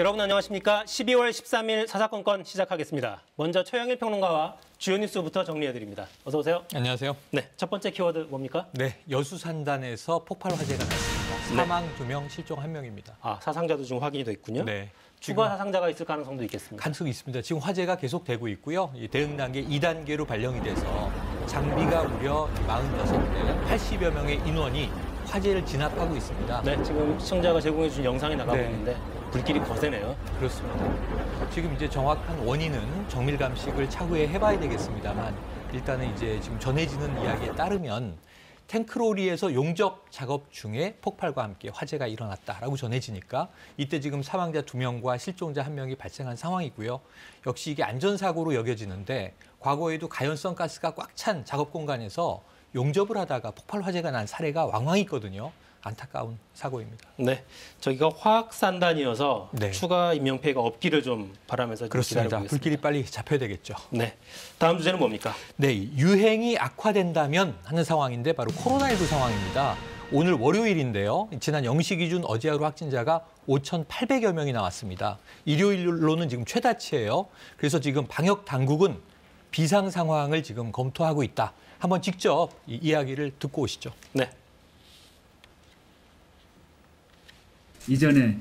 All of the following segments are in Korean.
여러분 안녕하십니까? 12월 13일 사사건건 시작하겠습니다. 먼저 최영일 평론가와 주요 뉴스부터 정리해드립니다. 어서 오세요. 안녕하세요. 네, 첫 번째 키워드 뭡니까? 네, 여수 산단에서 폭발 화재가 났습니다. 사망 두 명, 실종 한 명입니다. 아, 사상자도 지금 확인이 됐군요. 네. 추가 사상자가 있을 가능성도 있겠습니다. 가능성이 있습니다. 지금 화재가 계속되고 있고요. 이 대응 단계 2단계로 발령이 돼서 장비가 무려 46대, 80여 명의 인원이 화재를 진압하고 있습니다. 네, 지금 시청자가 제공해준 영상이 나가고 네. 있는데 불길이 거세네요. 그렇습니다. 지금 이제 정확한 원인은 정밀 감식을 차후에 해봐야 되겠습니다만 일단은 이제 지금 전해지는 이야기에 따르면 탱크로리에서 용접 작업 중에 폭발과 함께 화재가 일어났다라고 전해지니까 이때 지금 사망자 두 명과 실종자 한 명이 발생한 상황이고요. 역시 이게 안전사고로 여겨지는데 과거에도 가연성 가스가 꽉 찬 작업 공간에서 용접을 하다가 폭발 화재가 난 사례가 왕왕 있거든요. 안타까운 사고입니다. 네, 저기가 화학 산단이어서 네. 추가 인명 피해가 없기를 좀 바라면서 좀 그렇습니다. 불길이 빨리 잡혀야 되겠죠. 네, 다음 주제는 뭡니까? 네, 유행이 악화된다면 하는 상황인데 바로 코로나19 상황입니다. 오늘 월요일인데요. 지난 0시 기준 어제 하루 확진자가 5,800여 명이 나왔습니다. 일요일로는 지금 최다치예요. 그래서 지금 방역 당국은 비상 상황을 지금 검토하고 있다. 한번 직접 이 이야기를 듣고 오시죠. 네, 이전에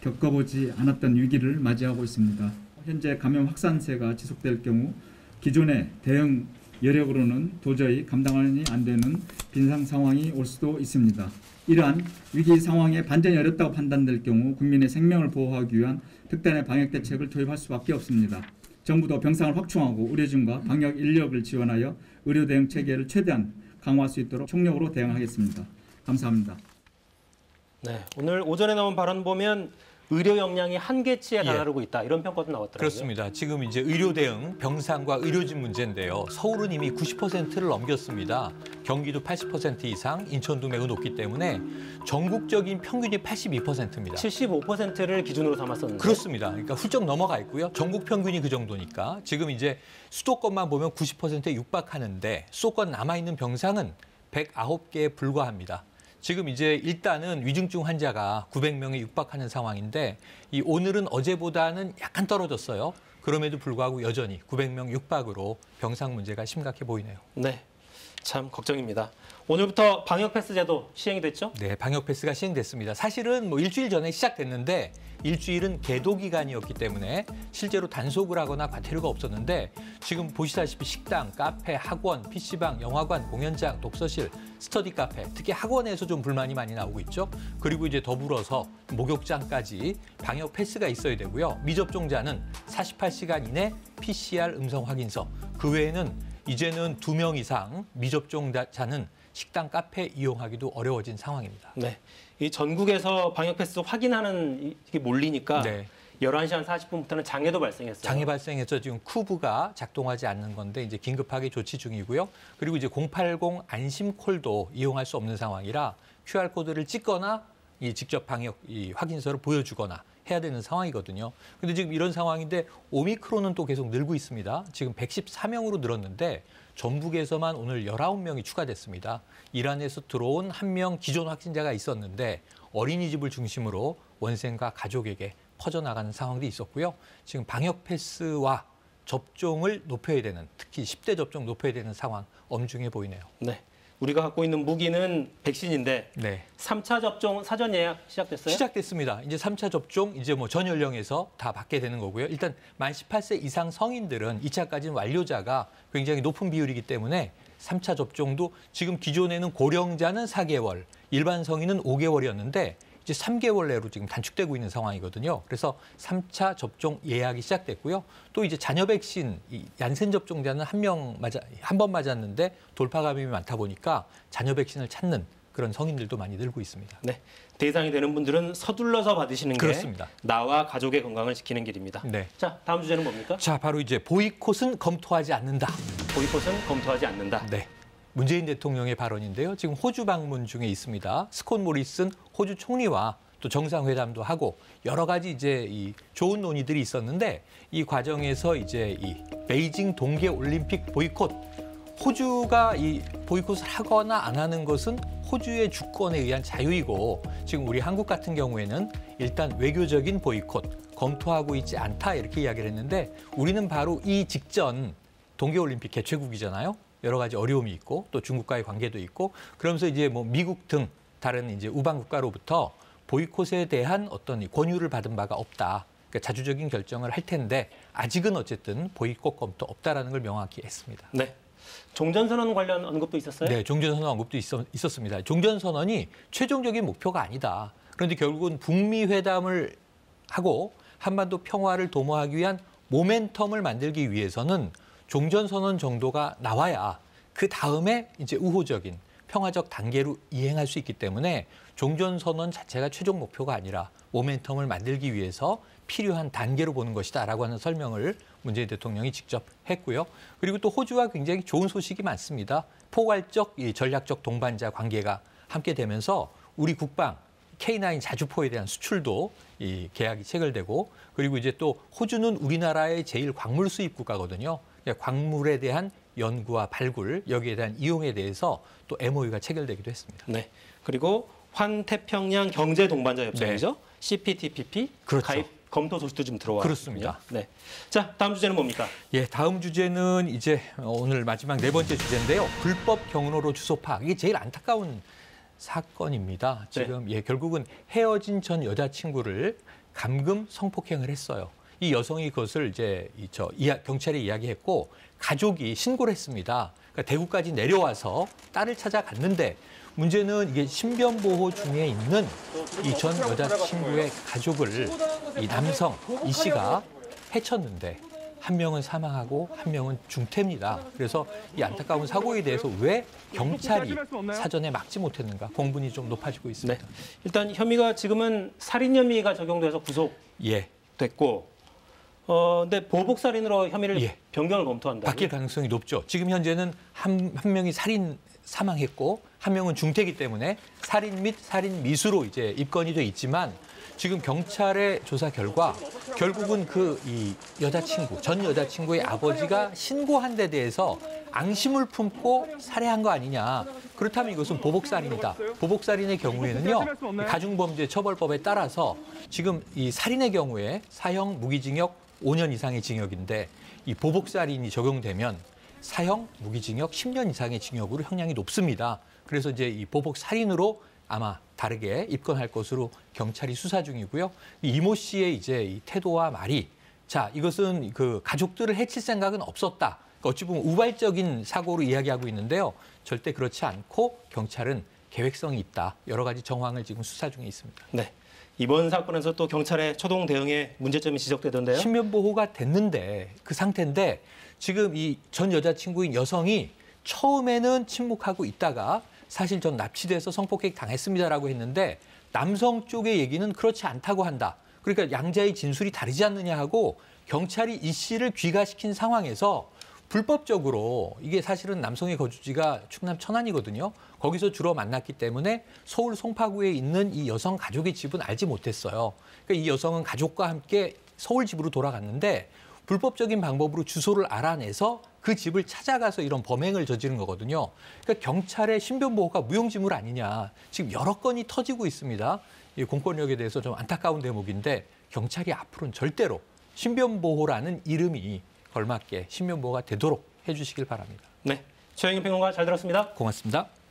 겪어보지 않았던 위기를 맞이하고 있습니다. 현재 감염 확산세가 지속될 경우 기존의 대응 여력으로는 도저히 감당이 안 되는 빈상 상황이 올 수도 있습니다. 이러한 위기 상황에 반전이 어렵다고 판단될 경우 국민의 생명을 보호하기 위한 특단의 방역 대책을 도입할 수밖에 없습니다. 정부도 병상을 확충하고 의료진과 방역 인력을 지원하여 의료 대응 체계를 최대한 강화할 수 있도록 총력으로 대응하겠습니다. 감사합니다. 네, 오늘 오전에 나온 발언 보면 의료 역량이 한계치에 예. 달하고 있다 이런 평가도 나왔더라고요. 그렇습니다. 지금 이제 의료 대응, 병상과 의료진 문제인데요. 서울은 이미 90%를 넘겼습니다. 경기도 80% 이상, 인천도 매우 높기 때문에 전국적인 평균이 82%입니다. 75%를 기준으로 삼았었는데 그렇습니다. 그러니까 훌쩍 넘어가 있고요. 전국 평균이 그 정도니까 지금 이제 수도권만 보면 90%에 육박하는데 수도권 남아 있는 병상은 109개에 불과합니다. 지금 이제 일단은 위중증 환자가 900명에 육박하는 상황인데 이 오늘은 어제보다는 약간 떨어졌어요. 그럼에도 불구하고 여전히 900명 육박으로 병상 문제가 심각해 보이네요. 네, 참 걱정입니다. 오늘부터 방역 패스 제도 시행이 됐죠? 네, 방역 패스가 시행됐습니다. 사실은 뭐 일주일 전에 시작됐는데 일주일은 계도 기간이었기 때문에 실제로 단속을 하거나 과태료가 없었는데 지금 보시다시피 식당, 카페, 학원, PC방, 영화관, 공연장, 독서실, 스터디 카페, 특히 학원에서 좀 불만이 많이 나오고 있죠. 그리고 이제 더불어서 목욕장까지 방역 패스가 있어야 되고요. 미접종자는 48시간 이내 PCR 음성 확인서, 그 외에는 이제는 두 명 이상 미접종자는 식당, 카페 이용하기도 어려워진 상황입니다. 네, 이 전국에서 방역 패스 확인하는 이- 이게 몰리니까 네. 11시 한 40분부터는 장애도 발생했어요. 장애 발생해서 지금 쿠브가 작동하지 않는 건데 이제 긴급하게 조치 중이고요. 그리고 이제 080 안심콜도 이용할 수 없는 상황이라 QR 코드를 찍거나 이 직접 방역 이 확인서를 보여주거나 해야 되는 상황이거든요. 근데 지금 이런 상황인데 오미크론은 또 계속 늘고 있습니다. 지금 114명으로 늘었는데 전북에서만 오늘 19명이 추가됐습니다. 이란에서 들어온 한 명 기존 확진자가 있었는데 어린이집을 중심으로 원생과 가족에게 퍼져나가는 상황도 있었고요. 지금 방역 패스와 접종을 높여야 되는 특히 10대 접종 높여야 되는 상황 엄중해 보이네요. 네, 우리가 갖고 있는 무기는 백신인데 네. 3차 접종 사전 예약 시작됐어요? 시작됐습니다. 이제 3차 접종 이제 뭐 전 연령에서 다 받게 되는 거고요. 일단 만 18세 이상 성인들은 2차까지는 완료자가 굉장히 높은 비율이기 때문에 3차 접종도 지금 기존에는 고령자는 4개월, 일반 성인은 5개월이었는데 이제 3개월 내로 지금 단축되고 있는 상황이거든요. 그래서 3차 접종 예약이 시작됐고요. 또 이제 자녀 백신 이 얀센 접종자는 한 명 맞아 한 번 맞았는데 돌파 감염이 많다 보니까 자녀 백신을 찾는 그런 성인들도 많이 늘고 있습니다. 네, 대상이 되는 분들은 서둘러서 받으시는 게 그렇습니다. 나와 가족의 건강을 지키는 길입니다. 네. 자, 다음 주제는 뭡니까? 자, 바로 이제 보이콧은 검토하지 않는다. 보이콧은 검토하지 않는다. 네. 문재인 대통령의 발언인데요. 지금 호주 방문 중에 있습니다. 스콧 모리슨 호주 총리와 또 정상회담도 하고 여러 가지 이제 이 좋은 논의들이 있었는데 이 과정에서 이제 이 베이징 동계 올림픽 보이콧 호주가 이 보이콧을 하거나 안 하는 것은 호주의 주권에 의한 자유이고 지금 우리 한국 같은 경우에는 일단 외교적인 보이콧 검토하고 있지 않다 이렇게 이야기를 했는데 우리는 바로 이 직전 동계올림픽 개최국이잖아요. 여러 가지 어려움이 있고 또 중국과의 관계도 있고 그러면서 이제 뭐 미국 등 다른 이제 우방 국가로부터 보이콧에 대한 어떤 이 권유를 받은 바가 없다. 그러니까 자주적인 결정을 할 텐데 아직은 어쨌든 보이콧 검토 없다라는 걸 명확히 했습니다. 네. 종전선언 관련 언급도 있었어요? 네, 종전선언 언급도 있었, 있었습니다. 종전선언이 최종적인 목표가 아니다. 그런데 결국은 북미 회담을 하고 한반도 평화를 도모하기 위한 모멘텀을 만들기 위해서는 종전선언 정도가 나와야 그 다음에 이제 우호적인 평화적 단계로 이행할 수 있기 때문에 종전선언 자체가 최종 목표가 아니라 모멘텀을 만들기 위해서 필요한 단계로 보는 것이다라고 하는 설명을 문재인 대통령이 직접 했고요. 그리고 또 호주와 굉장히 좋은 소식이 많습니다. 포괄적 이 전략적 동반자 관계가 함께 되면서 우리 국방 K9 자주포에 대한 수출도 이 계약이 체결되고 그리고 이제 또 호주는 우리나라의 제일 광물 수입 국가거든요. 그러니까 광물에 대한 연구와 발굴 여기에 대한 이용에 대해서 또 MOU가 체결되기도 했습니다. 네. 그리고 환태평양 경제 동반자 협정이죠. CPTPP 그렇죠. 가입 검토 소식도 좀 들어와 그렇습니다. 있군요. 네. 자, 다음 주제는 뭡니까? 예, 다음 주제는 이제 오늘 마지막 네 번째 주제인데요. 불법 경로로 주소 파악. 이게 제일 안타까운 사건입니다. 지금 예, 결국은 헤어진 전 여자친구를 감금 성폭행을 했어요. 이 여성이 그것을 이제 이저 이야, 경찰에 이야기했고 가족이 신고를 했습니다. 그러니까 대구까지 내려와서 딸을 찾아갔는데 문제는 이게 신변 보호 중에 있는 이 전 여자친구의 가족을 이 남성 이 씨가 해쳤는데 한 명은 사망하고 한 명은 중태입니다. 그래서 이 안타까운 사고에 대해서 왜 경찰이 사전에 막지 못했는가 공분이 좀 높아지고 네. 있습니다. 일단 혐의가 지금은 살인 혐의가 적용돼서 예, 구속됐고 어, 근데 보복 살인으로 혐의를 예. 변경을 검토한다. 바뀔 가능성이 높죠. 지금 현재는 한, 한 명이 살인 사망했고 한 명은 중태이기 때문에 살인 및 살인 미수로 이제 입건이 돼 있지만 지금 경찰의 조사 결과 결국은 그 이 여자친구 전 여자친구의 아버지가 신고한 데 대해서 앙심을 품고 살해한 거 아니냐. 그렇다면 이것은 보복살인이다. 보복살인의 경우에는요 가중범죄 처벌법에 따라서 지금 이 살인의 경우에 사형 무기징역 5년 이상의 징역인데 이 보복살인이 적용되면 사형 무기징역 10년 이상의 징역으로 형량이 높습니다. 그래서 이제 이 보복 살인으로 아마 다르게 입건할 것으로 경찰이 수사 중이고요. 이 이모 씨의 이제 이 태도와 말이 자 이것은 그 가족들을 해칠 생각은 없었다. 그러니까 어찌 보면 우발적인 사고로 이야기하고 있는데요. 절대 그렇지 않고 경찰은 계획성이 있다. 여러 가지 정황을 지금 수사 중에 있습니다. 네. 이번 사건에서 또 경찰의 초동 대응에 문제점이 지적되던데요. 신변 보호가 됐는데 그 상태인데 지금 이 전 여자친구인 여성이 처음에는 침묵하고 있다가 사실 전 납치돼서 성폭행 당했습니다라고 했는데 남성 쪽의 얘기는 그렇지 않다고 한다. 그러니까 양자의 진술이 다르지 않느냐 하고 경찰이 이 씨를 귀가시킨 상황에서 불법적으로 이게 사실은 남성의 거주지가 충남 천안이거든요. 거기서 주로 만났기 때문에 서울 송파구에 있는 이 여성 가족의 집은 알지 못했어요. 그러니까 이 여성은 가족과 함께 서울 집으로 돌아갔는데 불법적인 방법으로 주소를 알아내서 그 집을 찾아가서 이런 범행을 저지른 거거든요. 그러니까 경찰의 신변 보호가 무용지물 아니냐. 지금 여러 건이 터지고 있습니다. 이 공권력에 대해서 좀 안타까운 대목인데 경찰이 앞으로는 절대로 신변 보호라는 이름이 걸맞게 신변 보호가 되도록 해주시길 바랍니다. 네. 최영인 평론가 잘 들었습니다. 고맙습니다.